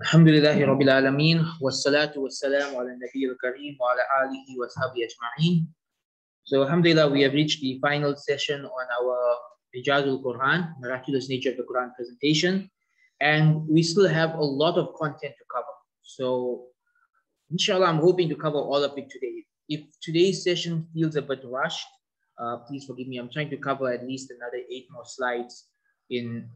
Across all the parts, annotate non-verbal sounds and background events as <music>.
الحمد لله رب ala والصلاة والسلام على النبي الكريم وعلى So Alhamdulillah, we have reached the final session on our I'jazul Quran, Miraculous Nature of the Quran presentation. And we still have a lot of content to cover. So inshallah, I'm hoping to cover all of it today. If today's session feels a bit rushed, uh, please forgive me. I'm trying to cover at least another eight more slides in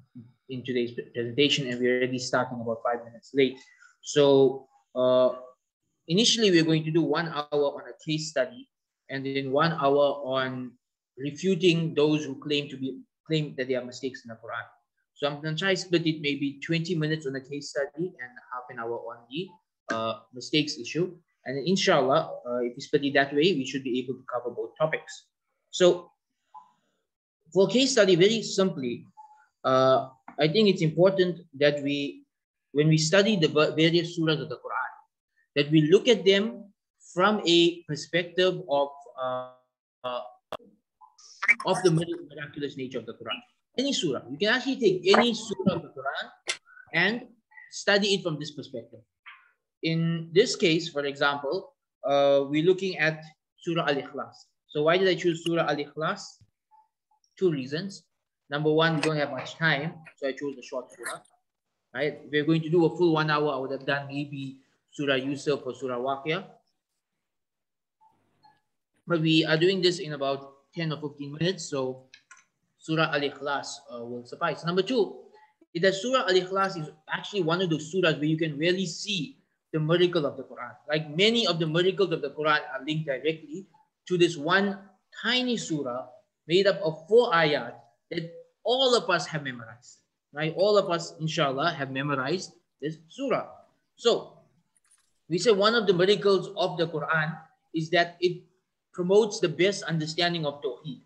in today's presentation and we're already starting about five minutes late. So uh, initially we're going to do one hour on a case study and then one hour on refuting those who claim to be claim that there are mistakes in the Quran. So I'm to try to split it maybe 20 minutes on the case study and half an hour on the uh, mistakes issue. And inshallah, uh, if we split it that way, we should be able to cover both topics. So for case study, very simply, uh, I think it's important that we, when we study the various surahs of the Quran, that we look at them from a perspective of uh, uh, of the miraculous nature of the Quran. Any surah, you can actually take any surah of the Quran and study it from this perspective. In this case, for example, uh, we're looking at Surah Al-Ikhlas. So why did I choose Surah Al-Ikhlas? Two reasons. Number one, we don't have much time, so I chose the short surah. Right? If we're going to do a full one hour, I would have done maybe Surah Yusuf or Surah Waqia. But we are doing this in about 10 or 15 minutes, so Surah Al-Ikhlas uh, will suffice. Number two, that Surah Al-Ikhlas is actually one of those surahs where you can really see the miracle of the Quran. Like many of the miracles of the Quran are linked directly to this one tiny surah made up of four ayat that all of us have memorized. Right? All of us, inshallah, have memorized this surah. So we say one of the miracles of the Quran is that it promotes the best understanding of Tawheed.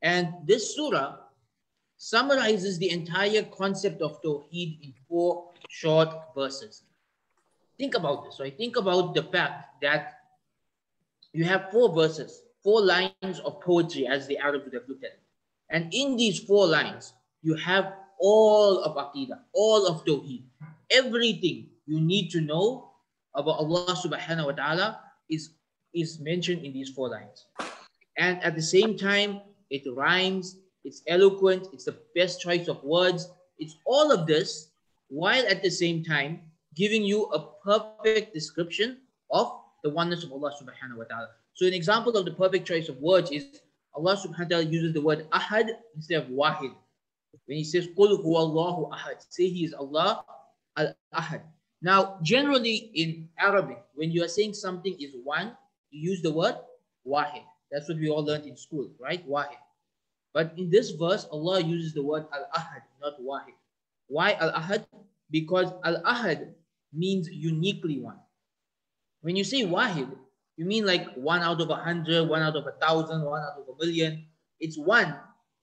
And this surah summarizes the entire concept of Tawheed in four short verses. Think about this, right? Think about the fact that you have four verses, four lines of poetry as the Arabs would have looked at it. And in these four lines, you have all of Aqidah, all of Tawheed. Everything you need to know about Allah subhanahu wa ta'ala is, is mentioned in these four lines. And at the same time, it rhymes, it's eloquent, it's the best choice of words. It's all of this, while at the same time giving you a perfect description of the oneness of Allah subhanahu wa ta'ala. So an example of the perfect choice of words is Allah subhanahu wa ta'ala uses the word ahad instead of wahid. When he says Qul huwallahu ahad, say he is Allah al-ahad. Now, generally in Arabic, when you are saying something is one, you use the word wahid. That's what we all learned in school, right? Wahid. But in this verse, Allah uses the word al-ahad, not wahid. Why al-ahad? Because al-ahad means uniquely one. When you say wahid, you mean like one out of a hundred, one out of a thousand, one out of a million. It's one,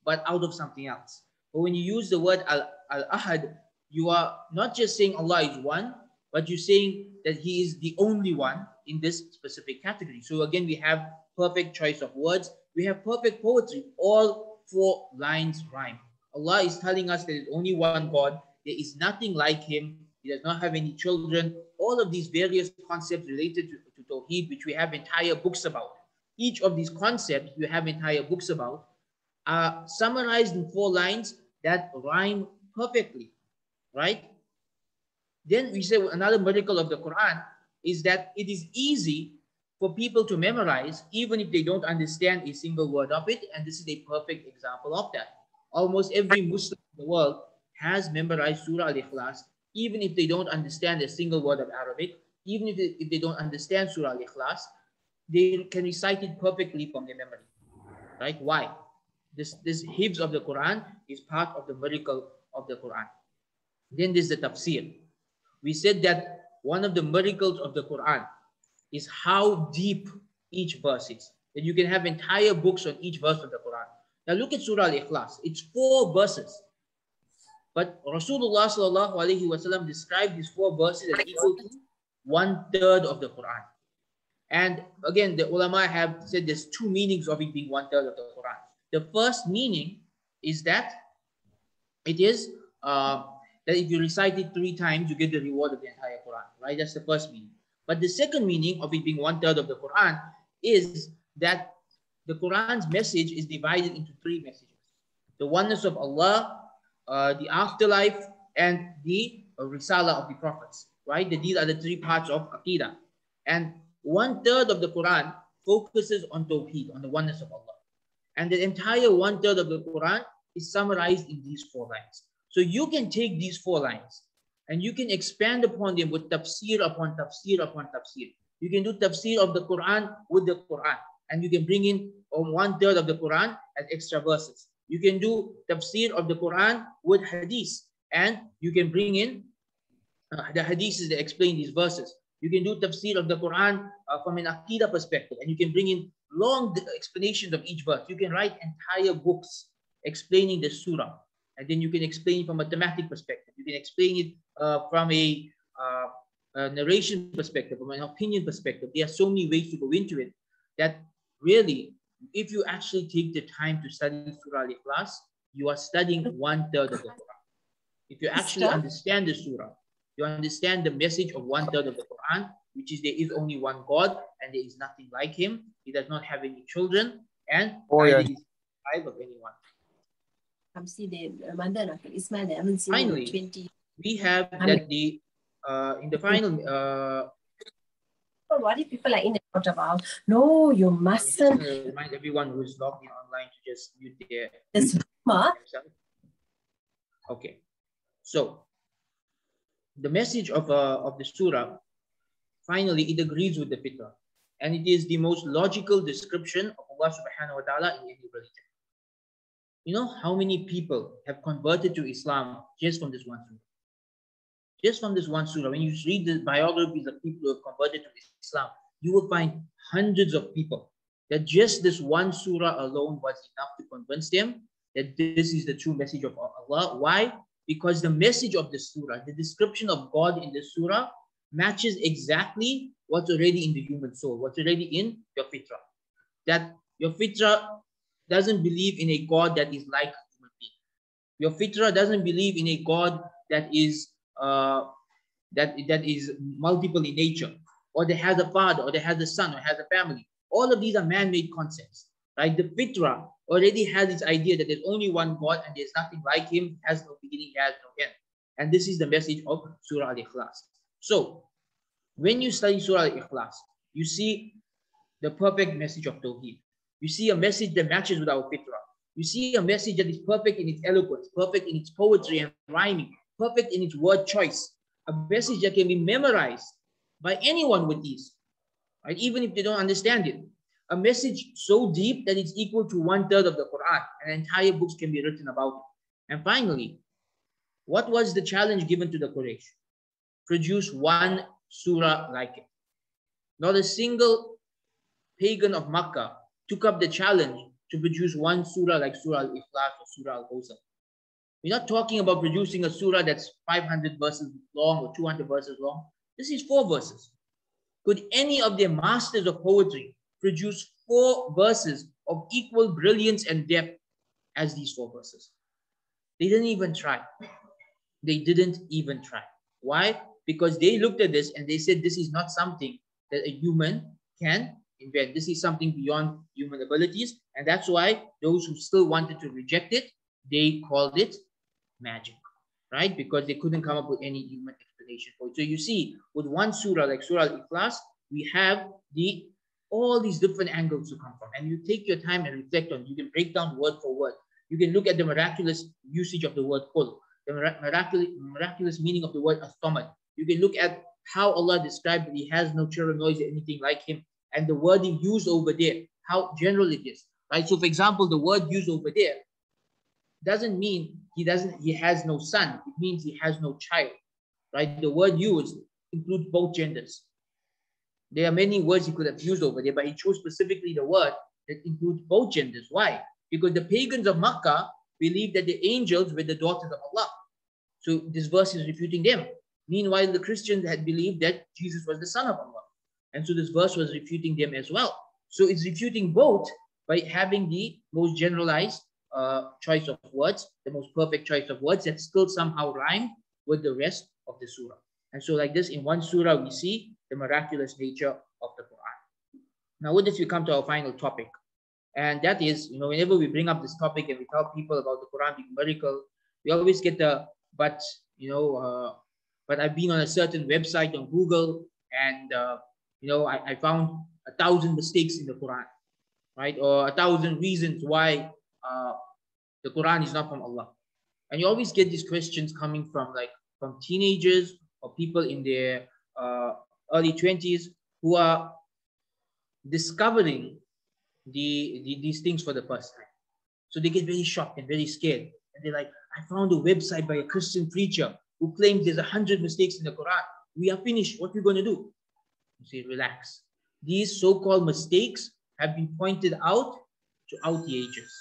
but out of something else. But when you use the word al, al-ahad, you are not just saying Allah is one, but you're saying that he is the only one in this specific category. So again, we have perfect choice of words. We have perfect poetry. All four lines rhyme. Allah is telling us there's only one God. There is nothing like him. He does not have any children. All of these various concepts related to Tawheed, which we have entire books about. Each of these concepts you have entire books about are summarized in four lines that rhyme perfectly, right? Then we say another miracle of the Quran is that it is easy for people to memorize even if they don't understand a single word of it. And this is a perfect example of that. Almost every Muslim in the world has memorized Surah Al-Ikhlas even if they don't understand a single word of Arabic, even if they, if they don't understand Surah Al-Ikhlas, they can recite it perfectly from their memory. Right? Why? This, this hifz of the Quran is part of the miracle of the Quran. Then there's the tafsir. We said that one of the miracles of the Quran is how deep each verse is. That you can have entire books on each verse of the Quran. Now look at Surah Al-Ikhlas. It's four verses. But Rasulullah sallallahu alaihi wasallam described these four verses as equal to one third of the Quran. And again, the ulama have said there's two meanings of it being one third of the Quran. The first meaning is that it is uh, that if you recite it three times, you get the reward of the entire Quran, right? That's the first meaning. But the second meaning of it being one third of the Quran is that the Quran's message is divided into three messages the oneness of Allah, uh, the afterlife, and the uh, risala of the prophets, right? These are the three parts of Aqidah. And one third of the Quran focuses on Tawheed, on the oneness of Allah. And the entire one third of the Quran is summarized in these four lines. So you can take these four lines and you can expand upon them with tafsir upon tafsir upon tafsir. You can do tafsir of the Quran with the Quran, and you can bring in on one third of the Quran as extra verses. You can do tafsir of the Quran with hadith, and you can bring in uh, the hadiths that explain these verses. You can do tafsir of the Quran uh, from an Aqidah perspective, and you can bring in long explanations of each verse. You can write entire books explaining the surah, and then you can explain from a thematic perspective. You can explain it uh, from a, uh, a narration perspective, from an opinion perspective. There are so many ways to go into it that really if you actually take the time to study Surah Al-Ikhlas, you are studying one third of the Quran. If you actually understand the Surah, you understand the message of one third of the Quran, which is there is only one God and there is nothing like him. He does not have any children and oh, yeah. is child of anyone. I'm seeing Ramadan Ismail. I haven't seen Finally, 20. we have that the uh, in the final uh, what if people are in and out about? No, you mustn't. Just, uh, remind everyone who's logged in online to just mute their. This rumor. Okay, so the message of uh, of the surah, finally, it agrees with the fitrah, and it is the most logical description of Allah Subhanahu wa Taala in any religion. You know how many people have converted to Islam just from this one surah? just from this one surah, when you read the biographies of people who have converted to Islam, you will find hundreds of people that just this one surah alone was enough to convince them that this is the true message of Allah. Why? Because the message of the surah, the description of God in the surah, matches exactly what's already in the human soul, what's already in your fitra. That your fitra doesn't believe in a God that is like a human being. Your fitra doesn't believe in a God that is uh, that, that is multiple in nature, or that has a father, or that has a son, or has a family. All of these are man-made concepts. Right? The fitra already has this idea that there's only one God and there's nothing like him, has no beginning, has no end. And this is the message of Surah Al-Ikhlas. So when you study Surah Al-Ikhlas, you see the perfect message of Tawheed. You see a message that matches with our fitra. You see a message that is perfect in its eloquence, perfect in its poetry and rhyming, perfect in its word choice, a message that can be memorized by anyone with ease, right? Even if they don't understand it. A message so deep that it's equal to one third of the Quran, and entire books can be written about it. And finally, what was the challenge given to the Quraysh? Produce one surah like it. Not a single pagan of Makkah took up the challenge to produce one surah like Surah Al-Ikhlas or Surah Al-Kawthar. We're not talking about producing a surah that's 500 verses long or 200 verses long. This is four verses. Could any of their masters of poetry produce four verses of equal brilliance and depth as these four verses? They didn't even try. They didn't even try. Why? Because they looked at this and they said this is not something that a human can invent. This is something beyond human abilities. And that's why those who still wanted to reject it, they called it magic, right? Because they couldn't come up with any human explanation for it. So you see, with one surah like Surah Al-Ikhlas, we have the all these different angles to come from. And you take your time and reflect on, you can break down word for word. You can look at the miraculous usage of the word kul, the miraculous, miraculous meaning of the word as-Samad. You can look at how Allah described that He has no children, noise, or anything like Him, and the wording used over there, how general it is, right? So, for example, the word used over there doesn't mean he doesn't he has no son it means he has no child right the word used includes both genders there are many words he could have used over there but he chose specifically the word that includes both genders. Why? Because the pagans of makkah believed that the angels were the daughters of allah. So this verse is refuting them. Meanwhile the christians had believed that jesus was the son of allah. And so this verse was refuting them as well. So it's refuting both by having the most generalized uh, choice of words, the most perfect choice of words that still somehow rhyme with the rest of the surah. And so like this, in one surah, we see the miraculous nature of the Quran. Now with this, we come to our final topic. And that is, you know, whenever we bring up this topic and we tell people about the Quran being miracle, we always get the, but, you know, uh, but I've been on a certain website on Google and, uh, you know, I, I found a thousand mistakes in the Quran, right? Or a thousand reasons why uh, the Quran is not from Allah. And you always get these questions coming from like from teenagers or people in their uh, early 20s who are discovering the, the, these things for the first time. So they get very shocked and very scared. And they're like, I found a website by a Christian preacher who claims there's a hundred mistakes in the Quran. We are finished. What are we going to do? You say, relax. These so-called mistakes have been pointed out throughout the ages.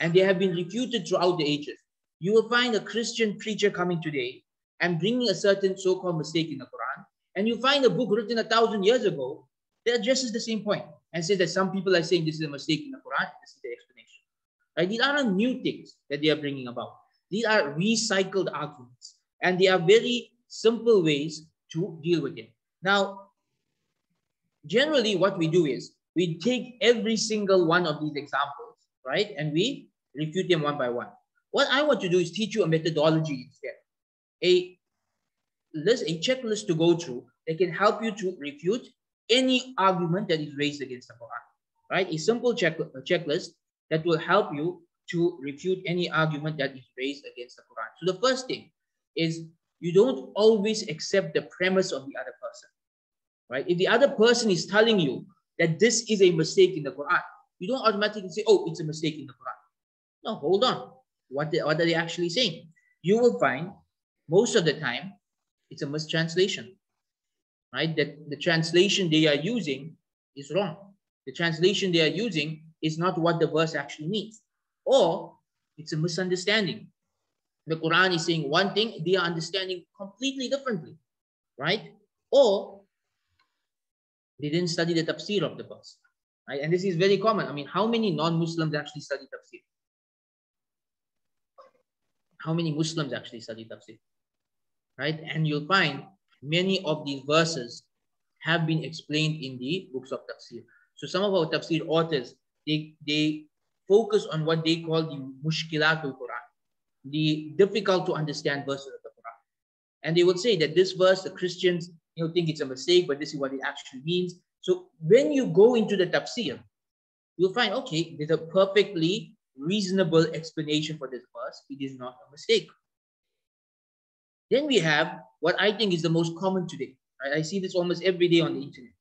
And they have been refuted throughout the ages. You will find a Christian preacher coming today and bringing a certain so-called mistake in the Quran. And you find a book written a thousand years ago that addresses the same point and says that some people are saying this is a mistake in the Quran. This is the explanation. Right? These aren't new things that they are bringing about. These are recycled arguments. And they are very simple ways to deal with it. Now, generally what we do is we take every single one of these examples, right? And we refute them one by one. What I want to do is teach you a methodology instead, a list, a checklist to go through that can help you to refute any argument that is raised against the Quran, right? A simple check, a checklist that will help you to refute any argument that is raised against the Quran. So the first thing is you don't always accept the premise of the other person, right? If the other person is telling you that this is a mistake in the Quran, you don't automatically say, oh, it's a mistake in the Quran. No, hold on what, they, what are they actually saying? You will find most of the time it's a mistranslation, right? That the translation they are using is wrong. The translation they are using is not what the verse actually means, or it's a misunderstanding. The Quran is saying one thing, they are understanding completely differently, right? Or they didn't study the tafsir of the verse, right? And this is very common. I mean, how many non-Muslims actually study tafsir? how many Muslims actually study tafsir, right? And you'll find many of these verses have been explained in the books of tafsir. So some of our tafsir authors, they, they focus on what they call the mushkilatul Quran, the difficult to understand verses of the Quran. And they would say that this verse, the Christians you know, think it's a mistake, but this is what it actually means. So when you go into the tafsir, you'll find, okay, there's a perfectly reasonable explanation for this verse, it is not a mistake. Then we have what I think is the most common today. I see this almost every day on the internet.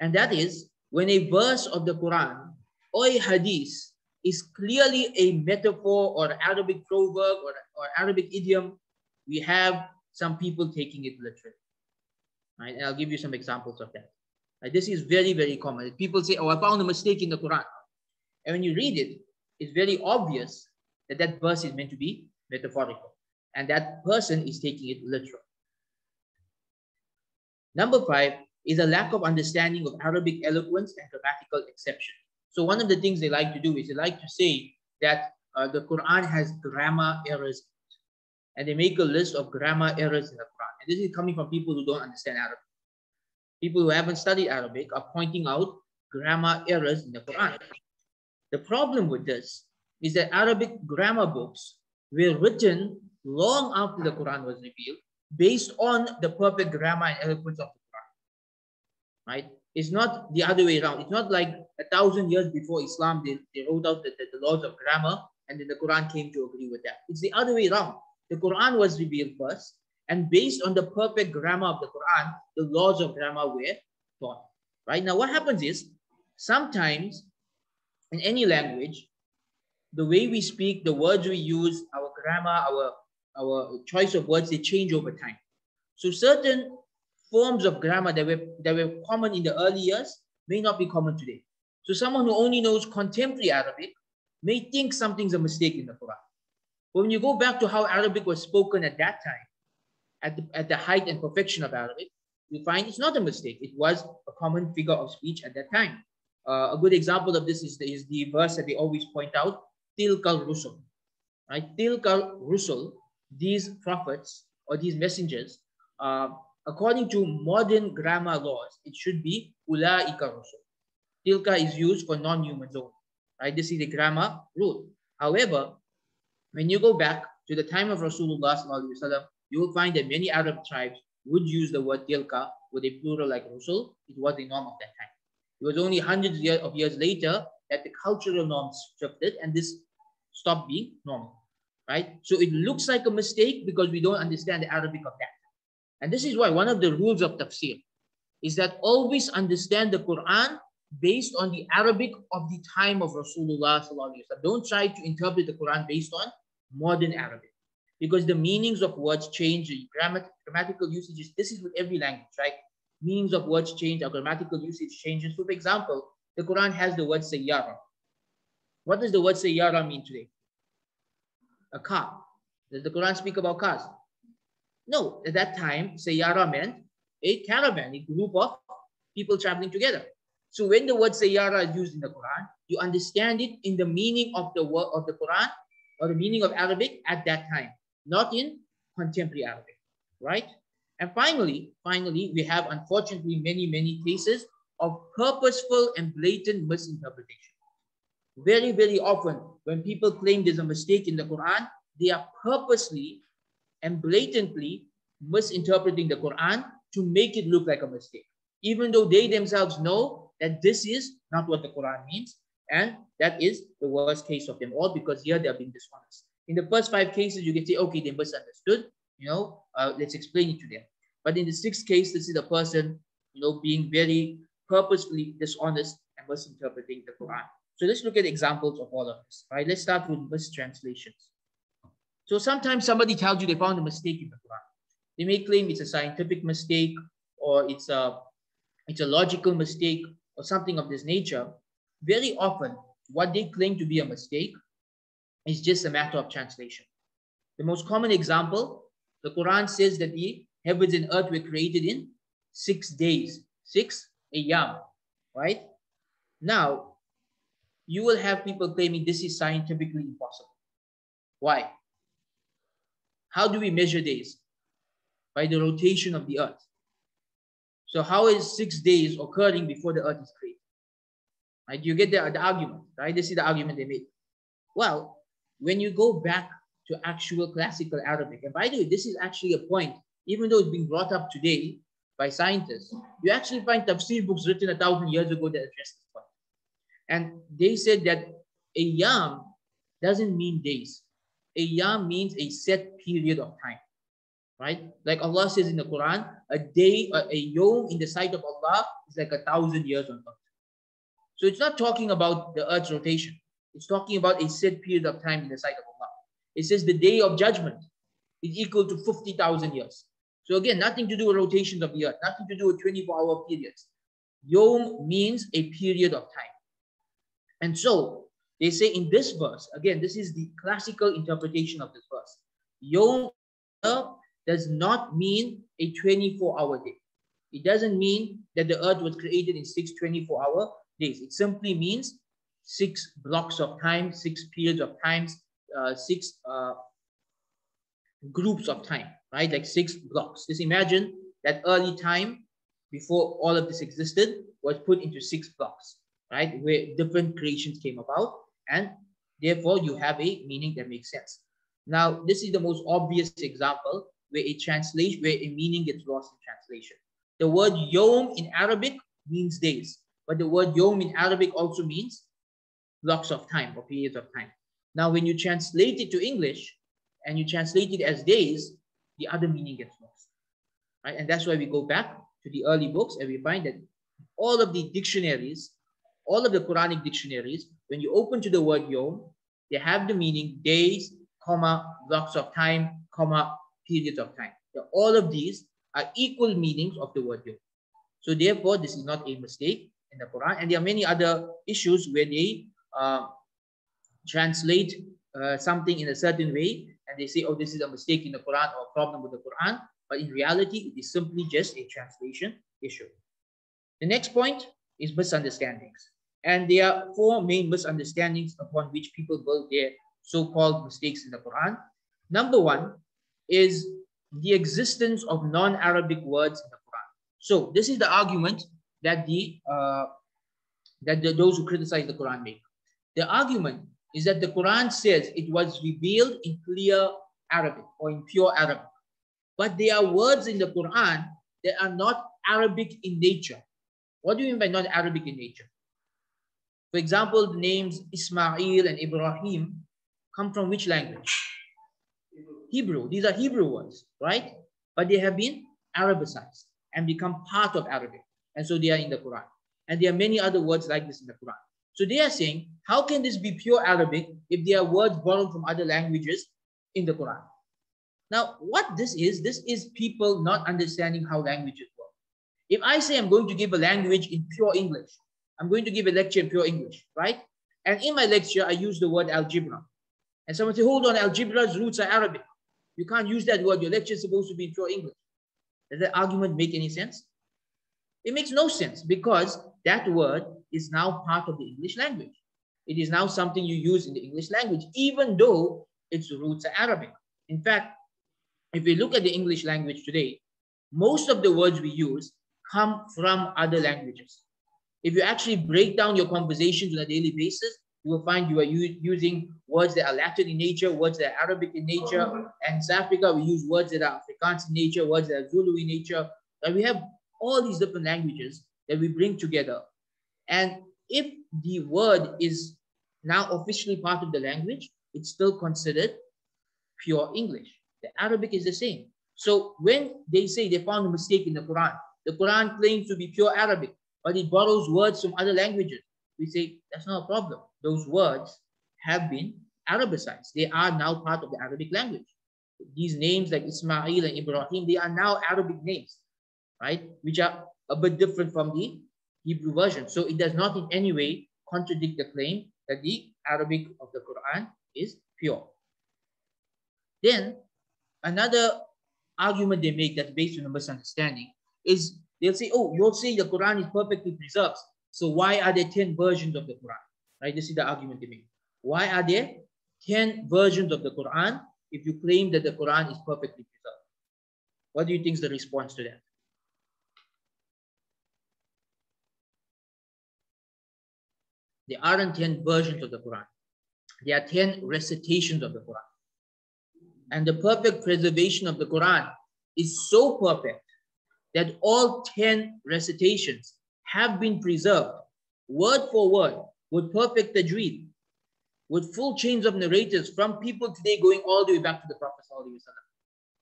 And that is when a verse of the Quran or a hadith is clearly a metaphor or Arabic proverb or, or Arabic idiom, we have some people taking it literally. Right? And I'll give you some examples of that. Right? This is very, very common. People say, oh, I found a mistake in the Quran. And when you read it, it's very obvious that that verse is meant to be metaphorical and that person is taking it literal. Number five is a lack of understanding of Arabic eloquence and grammatical exception. So one of the things they like to do is they like to say that uh, the Quran has grammar errors and they make a list of grammar errors in the Quran. And this is coming from people who don't understand Arabic. People who haven't studied Arabic are pointing out grammar errors in the Quran. The problem with this is that Arabic grammar books were written long after the Quran was revealed based on the perfect grammar and eloquence of the Quran. Right? It's not the other way around. It's not like a thousand years before Islam, they, they wrote out the, the, the laws of grammar and then the Quran came to agree with that. It's the other way around. The Quran was revealed first, and based on the perfect grammar of the Quran, the laws of grammar were taught. Right now, what happens is sometimes in any language, the way we speak, the words we use, our grammar, our, our choice of words, they change over time. So certain forms of grammar that were, that were common in the early years may not be common today. So someone who only knows contemporary Arabic may think something's a mistake in the Quran. But when you go back to how Arabic was spoken at that time, at the, at the height and perfection of Arabic, you find it's not a mistake. It was a common figure of speech at that time. Uh, a good example of this is the, is the verse that they always point out, Tilkal Rusul. Right? Tilkal Rusul, these prophets or these messengers, uh, according to modern grammar laws, it should be ulaika rusul. Tilka is used for non-humans only. Right? This is the grammar rule. However, when you go back to the time of Rasulullah you will find that many Arab tribes would use the word tilka with a plural like rusul. It was the norm of that time. It was only hundreds of years later that the cultural norms shifted and this stopped being normal, right? So it looks like a mistake because we don't understand the Arabic of that. And this is why one of the rules of tafsir is that always understand the Quran based on the Arabic of the time of Rasulullah. Don't try to interpret the Quran based on modern Arabic because the meanings of words change, grammatical usages. This is with every language, right? Meanings of words change, our grammatical usage changes. So, for example, the Quran has the word sayyara. What does the word sayyara mean today? A car. Does the Quran speak about cars? No, at that time, sayyara meant a caravan, a group of people traveling together. So when the word sayyara is used in the Quran, you understand it in the meaning of the word of the Quran or the meaning of Arabic at that time, not in contemporary Arabic, right? And finally, finally, we have unfortunately many, many cases of purposeful and blatant misinterpretation. Very, very often, when people claim there's a mistake in the Quran, they are purposely and blatantly misinterpreting the Quran to make it look like a mistake, even though they themselves know that this is not what the Quran means. And that is the worst case of them all because here they are being dishonest. In the first five cases, you can say, okay, they misunderstood, you know, uh, let's explain it to them. But in the sixth case, this is a person, you know, being very purposefully dishonest and misinterpreting the Quran. So let's look at examples of all of this. Right? Let's start with mistranslations. So sometimes somebody tells you they found a mistake in the Quran. They may claim it's a scientific mistake or it's a it's a logical mistake or something of this nature. Very often, what they claim to be a mistake is just a matter of translation. The most common example, the Quran says that the heavens and earth were created in six days. Six ayyam, right? Now, you will have people claiming this is scientifically impossible. Why? How do we measure days? By the rotation of the earth. So how is six days occurring before the earth is created? Right? You get the, the argument, right? This is the argument they made. Well, when you go back to actual classical Arabic, and by the way, this is actually a point, even though it's being brought up today, by scientists, you actually find tafsir books written a thousand years ago that address this point. And they said that ayyam doesn't mean days. Ayyam means a set period of time, right? Like Allah says in the Quran, a day, a, a yom in the sight of Allah is like a thousand years on earth. So it's not talking about the earth's rotation. It's talking about a set period of time in the sight of Allah. It says the day of judgment is equal to 50,000 years. So again, nothing to do with rotations of the earth, nothing to do with 24 hour periods. Yom means a period of time. And so they say in this verse, again, this is the classical interpretation of this verse. Yom does not mean a 24 hour day. It doesn't mean that the earth was created in six 24 hour days. It simply means six blocks of time, six periods of times, uh, six uh, groups of time right? Like six blocks. Just imagine that early time before all of this existed was put into six blocks, right? Where different creations came about and therefore you have a meaning that makes sense. Now, this is the most obvious example where a translation, where a meaning gets lost in translation. The word yom in Arabic means days, but the word yom in Arabic also means blocks of time or periods of time. Now, when you translate it to English and you translate it as days, the other meaning gets lost. Right? And that's why we go back to the early books and we find that all of the dictionaries, all of the Quranic dictionaries, when you open to the word yom, they have the meaning days, comma, blocks of time, comma, periods of time. So all of these are equal meanings of the word yom. So therefore, this is not a mistake in the Quran. And there are many other issues where they uh, translate uh, something in a certain way and they say, oh, this is a mistake in the Quran or a problem with the Quran. But in reality, it is simply just a translation issue. The next point is misunderstandings. And there are four main misunderstandings upon which people build their so-called mistakes in the Quran. Number one is the existence of non-Arabic words in the Quran. So this is the argument that the uh, that the, those who criticize the Quran make. The argument is that the Quran says it was revealed in clear Arabic or in pure Arabic, but there are words in the Quran that are not Arabic in nature. What do you mean by not Arabic in nature? For example, the names Ismail and Ibrahim come from which language? Hebrew. These are Hebrew words, right? But they have been Arabicized and become part of Arabic. And so they are in the Quran. And there are many other words like this in the Quran. So they are saying, how can this be pure Arabic if there are words borrowed from other languages in the Quran? Now, what this is, this is people not understanding how languages work. If I say I'm going to give a language in pure English, I'm going to give a lecture in pure English, right? And in my lecture, I use the word algebra. And someone say, hold on, algebra's roots are Arabic. You can't use that word. Your lecture is supposed to be in pure English. Does that argument make any sense? It makes no sense because that word is now part of the English language. It is now something you use in the English language, even though its roots are Arabic. In fact, if we look at the English language today, most of the words we use come from other languages. If you actually break down your conversations on a daily basis, you will find you are using words that are Latin in nature, words that are Arabic in nature. And South Africa, we use words that are Afrikaans in nature, words that are Zulu in nature. And we have all these different languages that we bring together. And if the word is now officially part of the language, it's still considered pure English. The Arabic is the same. So when they say they found a mistake in the Quran, the Quran claims to be pure Arabic, but it borrows words from other languages. We say that's not a problem. Those words have been Arabicized. They are now part of the Arabic language. These names like Ismail and Ibrahim, they are now Arabic names, right? Which are a bit different from the Hebrew version. So it does not in any way contradict the claim that the Arabic of the Quran is pure. Then another argument they make that's based on a misunderstanding is they'll say, oh, you'll say the Quran is perfectly preserved. So why are there 10 versions of the Quran? Right? This is the argument they make. Why are there 10 versions of the Quran if you claim that the Quran is perfectly preserved? What do you think is the response to that? There aren't 10 versions of the Quran. There are 10 recitations of the Quran. And the perfect preservation of the Quran is so perfect that all 10 recitations have been preserved word for word with perfect tajweed, with full chains of narrators from people today going all the way back to the Prophet.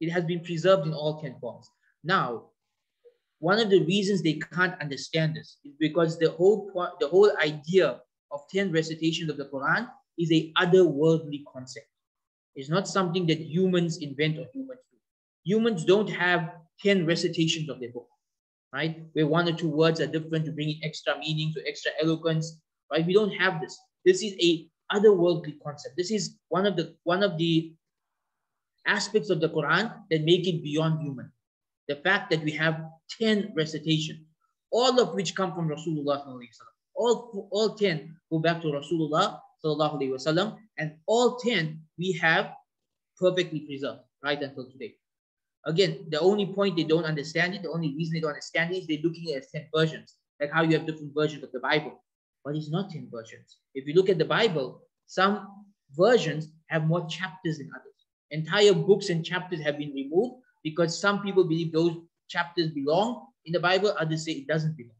It has been preserved in all 10 forms. Now, one of the reasons they can't understand this is because the whole, the whole idea of 10 recitations of the Quran is a otherworldly concept. It's not something that humans invent or humans do. Humans don't have 10 recitations of their book, right? Where one or two words are different to bring in extra meaning, to extra eloquence, right? We don't have this. This is a otherworldly concept. This is one of the one of the aspects of the Quran that make it beyond human. The fact that we have 10 recitations, all of which come from Rasulullah all, all 10 go back to Rasulullah and all 10 we have perfectly preserved right until today. Again, the only point they don't understand it, the only reason they don't understand it is they're looking at 10 versions, like how you have different versions of the Bible. But it's not 10 versions. If you look at the Bible, some versions have more chapters than others. Entire books and chapters have been removed because some people believe those chapters belong in the Bible, others say it doesn't belong.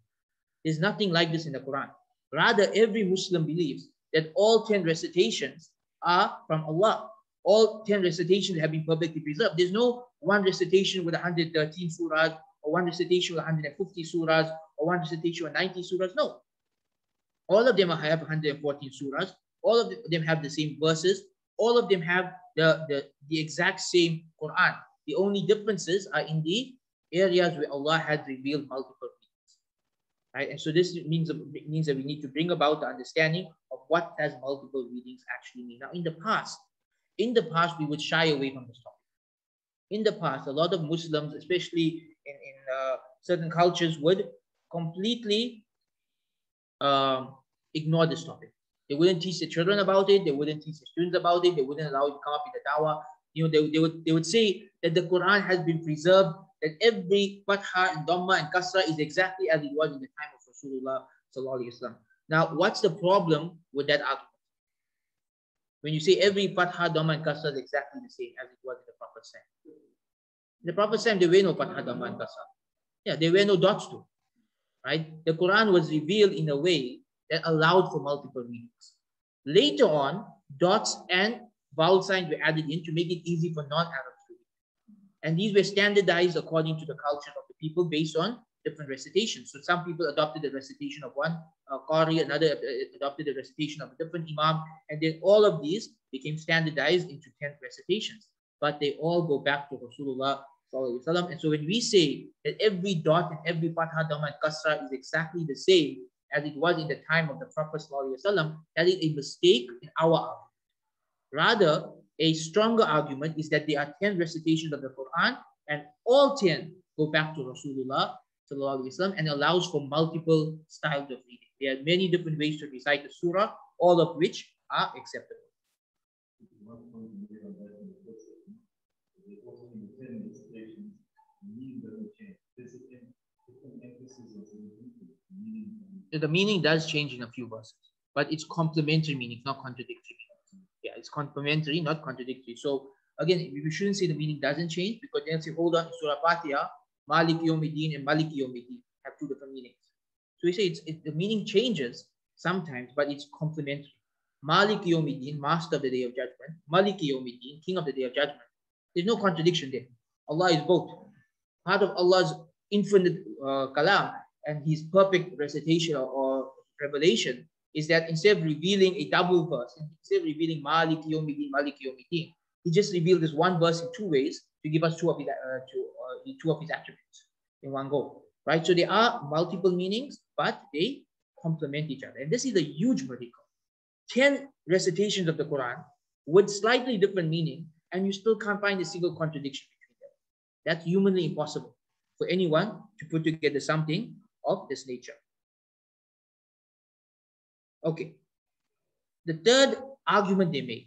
There's nothing like this in the Quran. Rather, every Muslim believes that all 10 recitations are from Allah. All 10 recitations have been perfectly preserved. There's no one recitation with 113 surahs, or one recitation with 150 surahs, or one recitation with 90 surahs. No. All of them have 114 surahs. All of them have the same verses. All of them have the, the, the exact same Quran. The only differences are in the areas where Allah has revealed multiple readings. right? And so this means, means that we need to bring about the understanding of what does multiple readings actually mean. Now, in the past, in the past, we would shy away from this topic. In the past, a lot of Muslims, especially in, in uh, certain cultures, would completely um, ignore this topic. They wouldn't teach their children about it. They wouldn't teach their students about it. They wouldn't allow it to come up in the dawah. You know, they, they would they would say that the Quran has been preserved, that every fatha and dhamma and kasra is exactly as it was in the time of Rasulullah sallallahu. Now, what's the problem with that argument? When you say every fatha, dhamma, and kasra is exactly the same as it was in the Prophet's time. In the Prophet's time, there were no fatha, dhamma, and kasra. Yeah, there were no dots too. Right? The Quran was revealed in a way that allowed for multiple meanings. Later on, dots and vowel signs were added in to make it easy for non-Arabs to read. And these were standardized according to the culture of the people based on different recitations. So some people adopted the recitation of one uh, Qari, another adopted the recitation of a different Imam, and then all of these became standardized into 10 recitations. But they all go back to Rasulullah and so when we say that every dot and every fatha, dhamma, and kasra is exactly the same as it was in the time of the Prophet that is a mistake in our argument. Rather, a stronger argument is that there are 10 recitations of the Quran and all 10 go back to Rasulullah and allows for multiple styles of reading. There are many different ways to recite the surah, all of which are acceptable. The meaning does change in a few verses, but it's complementary meaning, not contradictory. Yeah, it's complementary, not contradictory. So again, we shouldn't say the meaning doesn't change because then say, hold on, Surah Fatiha, Malik Yomidin and Malik Yomidin have two different meanings. So we say it's, it, the meaning changes sometimes, but it's complementary. Malik Yomidin, master of the day of judgment. Malik Yomidin, king of the day of judgment. There's no contradiction there. Allah is both. Part of Allah's infinite uh, kalam and his perfect recitation or, revelation is that instead of revealing a double verse, instead of revealing Malik Yomidin, Malik Yomidin, he just revealed this one verse in two ways to give us two of his, uh, two, uh, two of his attributes in one go, right? So there are multiple meanings, but they complement each other. And this is a huge miracle. 10 recitations of the Quran with slightly different meaning, and you still can't find a single contradiction between them. That's humanly impossible for anyone to put together something of this nature. Okay. The third argument they make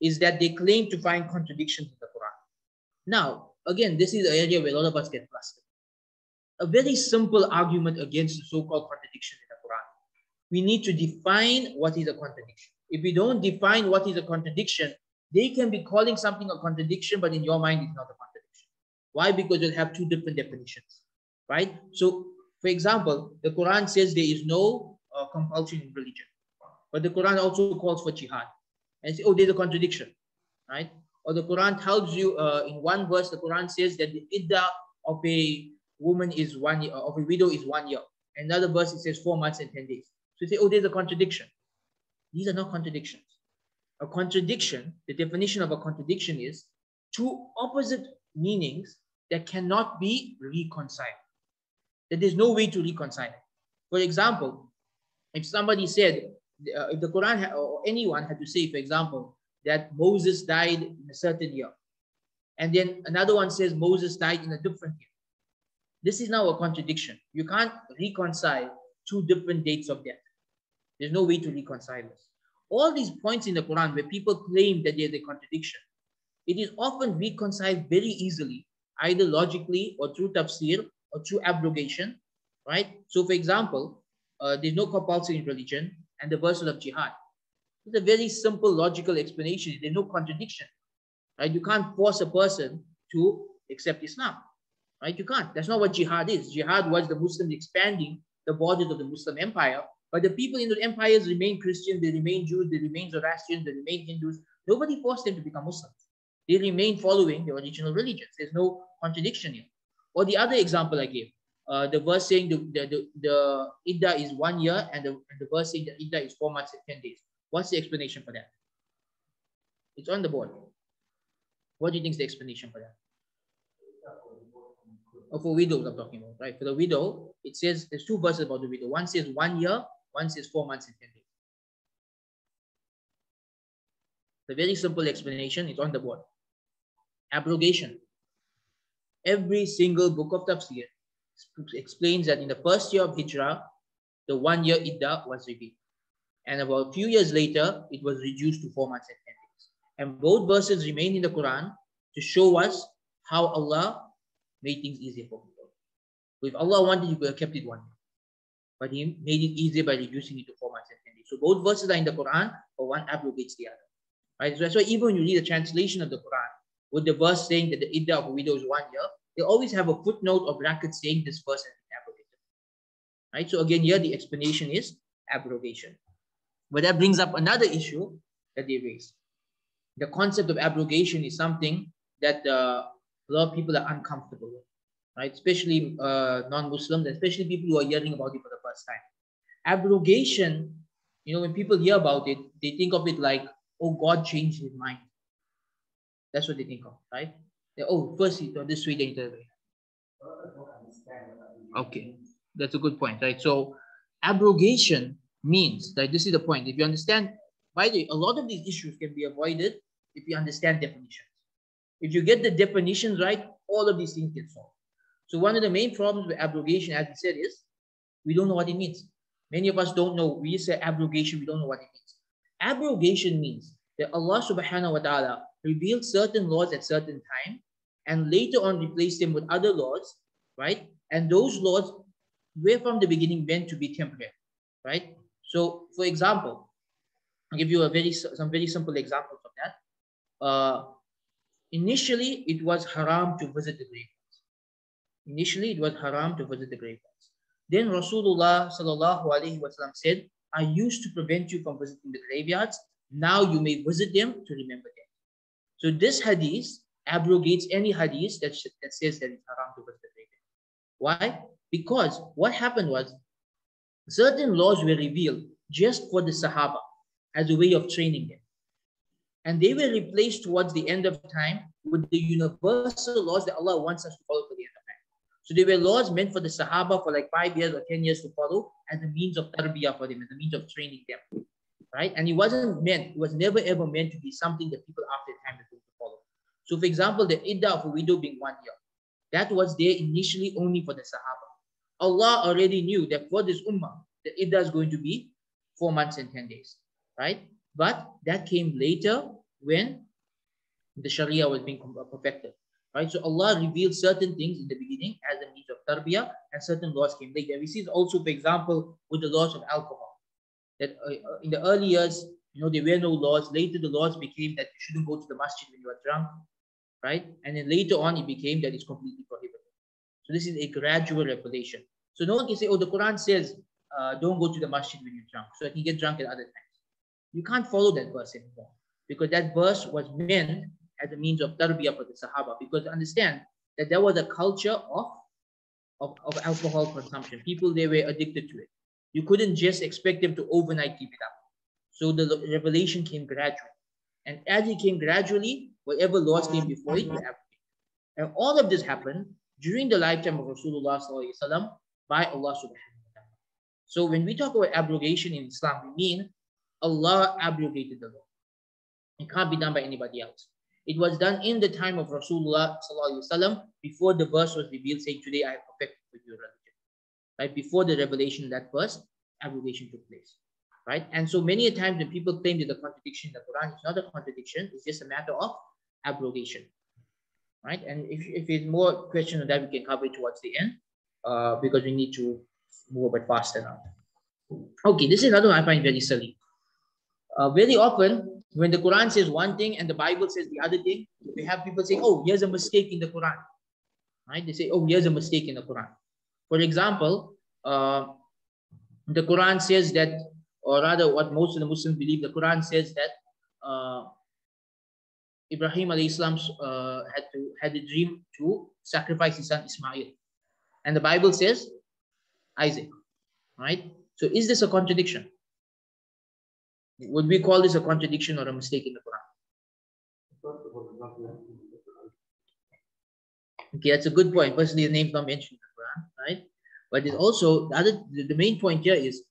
is that they claim to find contradictions in the. Now, again, this is an area where a lot of us get flustered. A very simple argument against the so-called contradiction in the Quran. We need to define what is a contradiction. If we don't define what is a contradiction, they can be calling something a contradiction, but in your mind, it's not a contradiction. Why? Because you'll have two different definitions, right? So, for example, the Quran says there is no uh, compulsion in religion, but the Quran also calls for jihad. And say, oh, there's a contradiction, right? Or the Quran tells you uh, in one verse, the Quran says that the idda of a woman is one year, of a widow is one year. Another verse, it says four months and 10 days. So you say, oh, there's a contradiction. These are not contradictions. A contradiction, the definition of a contradiction is two opposite meanings that cannot be reconciled. That there's no way to reconcile. For example, if somebody said, uh, if the Quran or anyone had to say, for example, that Moses died in a certain year. And then another one says Moses died in a different year. This is now a contradiction. You can't reconcile two different dates of death. There's no way to reconcile this. All these points in the Quran where people claim that there's a contradiction, it is often reconciled very easily, either logically or through tafsir or through abrogation, right? So for example, uh, there's no compulsory in religion and the verses of jihad. It's a very simple logical explanation. There's no contradiction. Right? You can't force a person to accept Islam. Right? You can't. That's not what jihad is. Jihad was the Muslims expanding the borders of the Muslim empire. But the people in the empires remain Christian, they remain Jews, they remain Zoroastrians, they remain Hindus. Nobody forced them to become Muslims. They remain following the original religions. There's no contradiction here. Or the other example I gave, uh, the verse saying the, the, the, the is one year and the, the verse saying the Idda is four months and 10 days. What's the explanation for that? It's on the board. What do you think is the explanation for that? Oh, for widows I'm talking about, right? For the widow, it says there's two verses about the widow. One says one year, one says four months and 10 days. The very simple explanation is on the board. Abrogation. Every single book of tafsir explains that in the first year of Hijrah, the one year iddah was revealed. And about a few years later, it was reduced to four months and 10 days. And both verses remain in the Quran to show us how Allah made things easier for people. If Allah wanted, He could have kept it one year. But He made it easier by reducing it to four months and 10 days. So both verses are in the Quran, but one abrogates the other. Right? So that's why even when you read a translation of the Quran, with the verse saying that the iddah of a widow is one year, they always have a footnote or bracket saying this verse has been abrogated. Right? So again, here the explanation is abrogation. But that brings up another issue that they raise. The concept of abrogation is something that uh, a lot of people are uncomfortable with, right? Especially uh, non-Muslims, especially people who are hearing about it for the first time. Abrogation, you know, when people hear about it, they think of it like, oh, God changed his mind. That's what they think of, right? They, oh, first he thought this way, then the way. Okay, that's a good point, right? So abrogation means that this is the point. If you understand, by the way, a lot of these issues can be avoided if you understand definitions. If you get the definitions right, all of these things get solved. So one of the main problems with abrogation, as we said, is we don't know what it means. Many of us don't know. We say abrogation, we don't know what it means. Abrogation means that Allah subhanahu wa ta'ala revealed certain laws at certain time and later on replaced them with other laws, right? And those laws were from the beginning meant to be temporary, right? So, for example, I'll give you a very some very simple examples of that. Uh, initially, it was haram to visit the graveyards. Initially, it was haram to visit the graveyards. Then Rasulullah sallallahu alaihi wasallam said, "I used to prevent you from visiting the graveyards. Now you may visit them to remember them." So this hadith abrogates any hadith that, that says that it's haram to visit the graveyard. Why? Because what happened was certain laws were revealed just for the Sahaba as a way of training them. And they were replaced towards the end of time with the universal laws that Allah wants us to follow for the end of time. So they were laws meant for the Sahaba for like five years or 10 years to follow as a means of tarbiyah for them, as a means of training them. Right? And it wasn't meant, it was never ever meant to be something that people after time are going to follow. So for example, the iddah of a widow being one year, that was there initially only for the Sahaba. Allah already knew that for this ummah, the iddah is going to be four months and 10 days right? But that came later when the Sharia was being perfected, right? So Allah revealed certain things in the beginning as a means of tarbiyah, and certain laws came later. We see also, for example, with the laws of alcohol. That uh, uh, in the early years, you know, there were no laws. Later, the laws became that you shouldn't go to the masjid when you are drunk, right? And then later on, it became that it's completely prohibited. So this is a gradual revelation. So no one can say, oh, the Quran says, uh, don't go to the masjid when you're drunk. So I can get drunk at other times. You can't follow that verse anymore because that verse was meant as a means of tarbiyah for the Sahaba. Because understand that there was a culture of, of, of alcohol consumption. People, they were addicted to it. You couldn't just expect them to overnight keep it up. So the revelation came gradually. And as it came gradually, whatever laws came before it, and all of this happened during the lifetime of Rasulullah by Allah subhanahu wa ta'ala. So when we talk about abrogation in Islam, we mean Allah abrogated the law. It can't be done by anybody else. It was done in the time of Rasulullah before the verse was revealed saying, today I have perfected for your religion. Right? Before the revelation that verse, abrogation took place. Right? And so many times when people claim that the contradiction in the Quran is not a contradiction, it's just a matter of abrogation. Right? And if, if there's more questions on that, we can cover it towards the end uh, because we need to move a bit faster now. Okay, this is another one I find very silly. Uh, very often, when the Quran says one thing and the Bible says the other thing, we have people say, oh, here's a mistake in the Quran. Right? They say, oh, here's a mistake in the Quran. For example, uh, the Quran says that, or rather what most of the Muslims believe, the Quran says that uh, Ibrahim alayhi uh, had to had a dream to sacrifice his son Ismail. And the Bible says Isaac. Right? So is this a contradiction? Would we call this a contradiction or a mistake in the Quran? Okay, that's a good point. Personally, the name's not mentioned in the Quran, right? But it's also the other the main point here is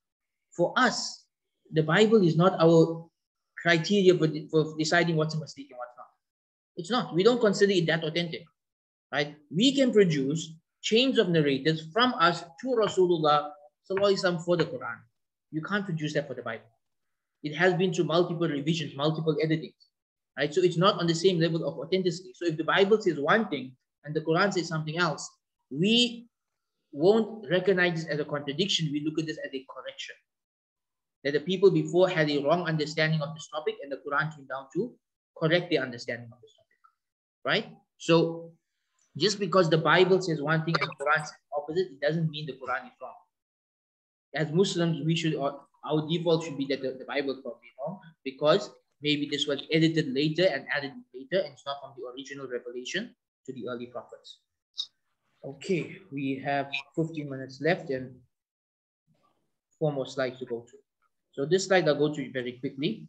for us, the Bible is not our criteria for, for deciding what's a mistake and what's not. It's not. We don't consider it that authentic. Right? We can produce chains of narrators from us to Rasulullah for the Quran. You can't produce that for the Bible. It has been through multiple revisions, multiple editings. right? So it's not on the same level of authenticity. So if the Bible says one thing and the Quran says something else, we won't recognize this as a contradiction. We look at this as a correction. That the people before had a wrong understanding of this topic and the Quran came down to correct their understanding of this topic, right? So just because the Bible says one thing and the Quran says opposite, it doesn't mean the Quran is wrong. As Muslims, we should our default should be that the, the Bible probably wrong because maybe this was edited later and added later and it's not from the original revelation to the early prophets. Okay, we have 15 minutes left and four more slides to go through. So this slide I'll go through very quickly.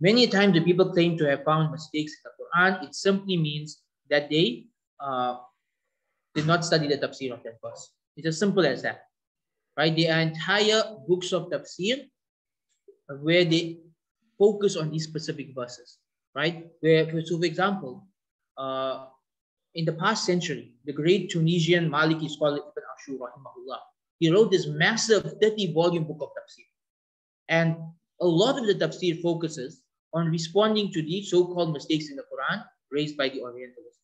Many times the people claim to have found mistakes in the Quran. It simply means that they uh, did not study the tafsir of that verse. It's as simple as that. Right? There are entire books of tafsir where they focus on these specific verses. Right? Where, so for example, uh, in the past century, the great Tunisian Maliki scholar Ibn Ashur, rahimahullah, he wrote this massive 30 volume book of tafsir. And a lot of the tafsir focuses on responding to the so-called mistakes in the Quran raised by the Orientalists.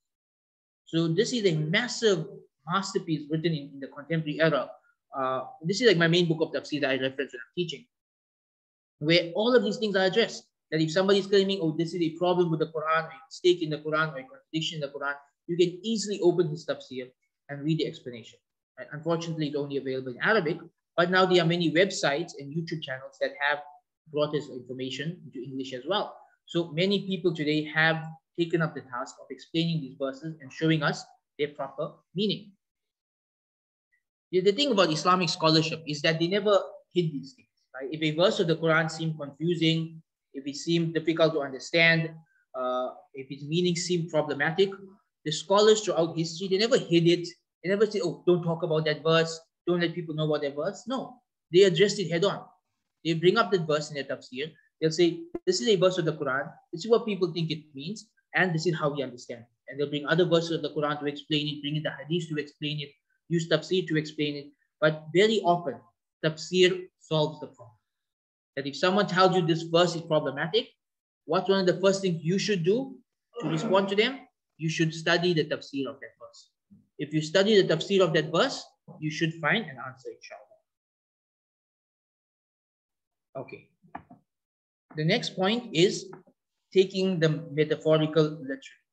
So this is a massive masterpiece written in, in the contemporary era. Uh, this is like my main book of tafsir that I reference when I'm teaching, where all of these things are addressed. That if somebody is claiming, oh, this is a problem with the Quran, a mistake in the Quran, or a contradiction in the Quran, you can easily open his tafsir and read the explanation. Unfortunately, it's only available in Arabic, but now there are many websites and YouTube channels that have brought this information into English as well. So many people today have taken up the task of explaining these verses and showing us their proper meaning. The thing about Islamic scholarship is that they never hid these things. Right? If a verse of the Quran seemed confusing, if it seemed difficult to understand, uh, if its meaning seemed problematic, the scholars throughout history, they never hid it. They never said, oh, don't talk about that verse. Don't let people know about that verse. No, they addressed it head on. They bring up that verse in their tafsir. They'll say, this is a verse of the Quran. This is what people think it means. And this is how we understand. And they'll bring other verses of the Quran to explain it, bring in the hadith to explain it, use tafsir to explain it. But very often, tafsir solves the problem. That if someone tells you this verse is problematic, what's one of the first things you should do to respond to them? you should study the tafsir of that verse. If you study the tafsir of that verse, you should find an answer, inshallah. Okay. The next point is taking the metaphorical literally.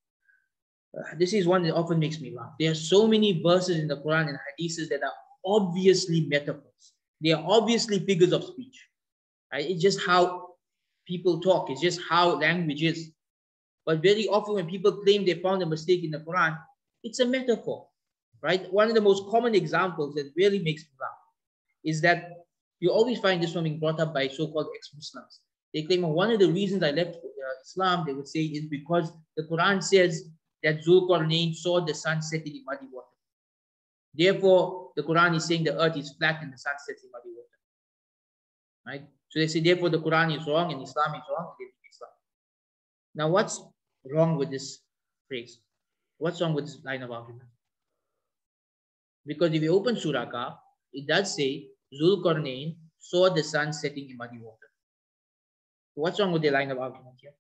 Uh, this is one that often makes me laugh. There are so many verses in the Quran and hadiths that are obviously metaphors. They are obviously figures of speech. Right? It's just how people talk. It's just how language is. But very often when people claim they found a mistake in the Quran, it's a metaphor, right? One of the most common examples that really makes me laugh is that you always find this one being brought up by so-called ex-Muslims. They claim one of the reasons I left uh, Islam, they would say, is because the Quran says that Zulkarnain saw the sun setting in muddy water. Therefore, the Quran is saying the earth is flat and the sun sets in muddy water. Right? So they say, therefore, the Quran is wrong and Islam is wrong. Now, what's wrong with this phrase? What's wrong with this line of argument? Because if you open Surah Kahf, it does say Zulkarnain saw the sun setting in muddy water. What's wrong with the line of argument here?